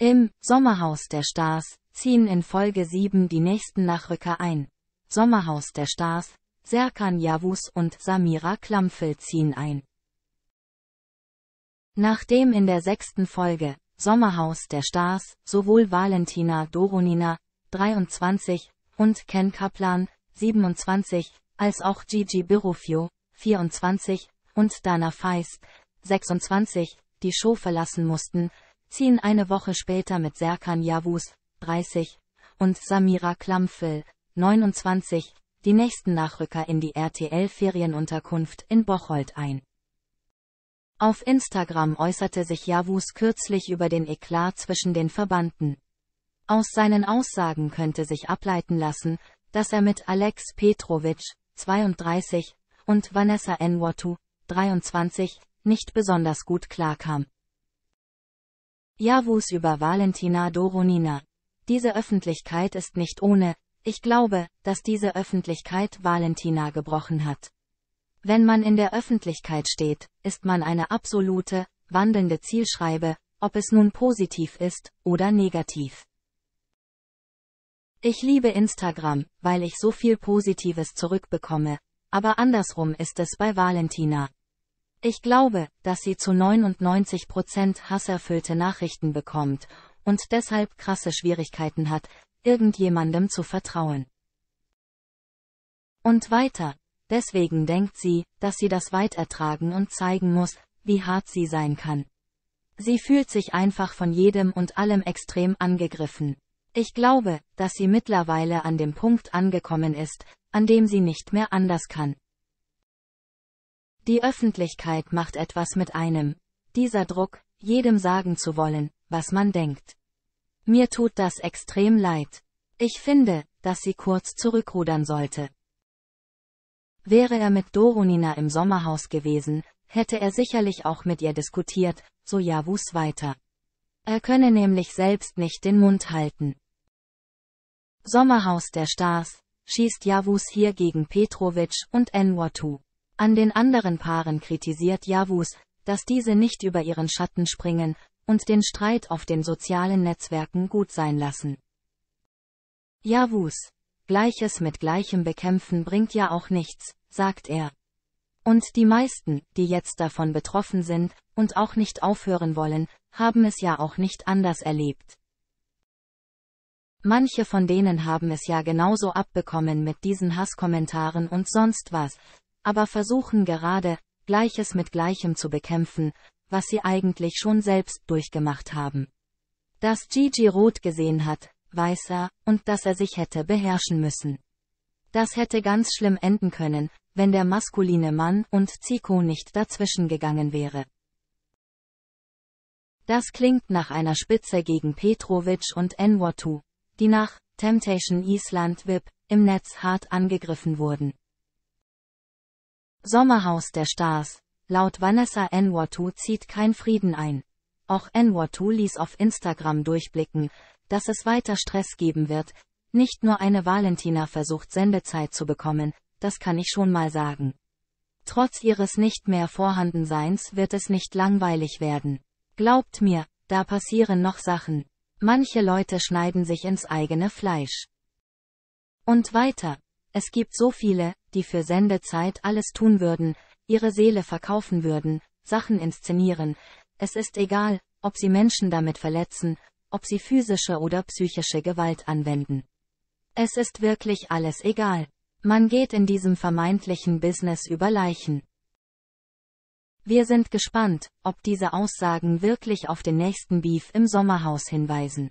Im Sommerhaus der Stars ziehen in Folge 7 die nächsten Nachrücker ein. Sommerhaus der Stars, Serkan Yavuz und Samira Klampfel ziehen ein. Nachdem in der sechsten Folge Sommerhaus der Stars sowohl Valentina Doronina 23 und Ken Kaplan 27 als auch Gigi Birufio 24 und Dana Feist 26 die Show verlassen mussten, ziehen eine Woche später mit Serkan Yavuz, 30, und Samira Klampfel, 29, die nächsten Nachrücker in die RTL-Ferienunterkunft in Bocholt ein. Auf Instagram äußerte sich Yavuz kürzlich über den Eklat zwischen den Verbanden. Aus seinen Aussagen könnte sich ableiten lassen, dass er mit Alex Petrovic, 32, und Vanessa Nwatu, 23, nicht besonders gut klarkam. Javus über Valentina Doronina. Diese Öffentlichkeit ist nicht ohne, ich glaube, dass diese Öffentlichkeit Valentina gebrochen hat. Wenn man in der Öffentlichkeit steht, ist man eine absolute, wandelnde Zielschreibe, ob es nun positiv ist oder negativ. Ich liebe Instagram, weil ich so viel Positives zurückbekomme, aber andersrum ist es bei Valentina. Ich glaube, dass sie zu 99 Prozent hasserfüllte Nachrichten bekommt und deshalb krasse Schwierigkeiten hat, irgendjemandem zu vertrauen. Und weiter. Deswegen denkt sie, dass sie das weit ertragen und zeigen muss, wie hart sie sein kann. Sie fühlt sich einfach von jedem und allem extrem angegriffen. Ich glaube, dass sie mittlerweile an dem Punkt angekommen ist, an dem sie nicht mehr anders kann. Die Öffentlichkeit macht etwas mit einem. Dieser Druck, jedem sagen zu wollen, was man denkt. Mir tut das extrem leid. Ich finde, dass sie kurz zurückrudern sollte. Wäre er mit Doronina im Sommerhaus gewesen, hätte er sicherlich auch mit ihr diskutiert, so Javus weiter. Er könne nämlich selbst nicht den Mund halten. Sommerhaus der Stars, schießt Javus hier gegen Petrovic und Nwatu. An den anderen Paaren kritisiert Javus, dass diese nicht über ihren Schatten springen und den Streit auf den sozialen Netzwerken gut sein lassen. Javus, Gleiches mit Gleichem bekämpfen bringt ja auch nichts, sagt er. Und die meisten, die jetzt davon betroffen sind und auch nicht aufhören wollen, haben es ja auch nicht anders erlebt. Manche von denen haben es ja genauso abbekommen mit diesen Hasskommentaren und sonst was, aber versuchen gerade, Gleiches mit Gleichem zu bekämpfen, was sie eigentlich schon selbst durchgemacht haben. Dass Gigi rot gesehen hat, weiß er, und dass er sich hätte beherrschen müssen. Das hätte ganz schlimm enden können, wenn der maskuline Mann und Zico nicht dazwischen gegangen wäre. Das klingt nach einer Spitze gegen Petrovic und Nwatu, die nach Temptation Island VIP im Netz hart angegriffen wurden. Sommerhaus der Stars. Laut Vanessa Nwatu zieht kein Frieden ein. Auch Nwatu ließ auf Instagram durchblicken, dass es weiter Stress geben wird. Nicht nur eine Valentina versucht Sendezeit zu bekommen, das kann ich schon mal sagen. Trotz ihres nicht mehr Vorhandenseins wird es nicht langweilig werden. Glaubt mir, da passieren noch Sachen. Manche Leute schneiden sich ins eigene Fleisch. Und weiter. Es gibt so viele, die für Sendezeit alles tun würden, ihre Seele verkaufen würden, Sachen inszenieren. Es ist egal, ob sie Menschen damit verletzen, ob sie physische oder psychische Gewalt anwenden. Es ist wirklich alles egal. Man geht in diesem vermeintlichen Business über Leichen. Wir sind gespannt, ob diese Aussagen wirklich auf den nächsten Beef im Sommerhaus hinweisen.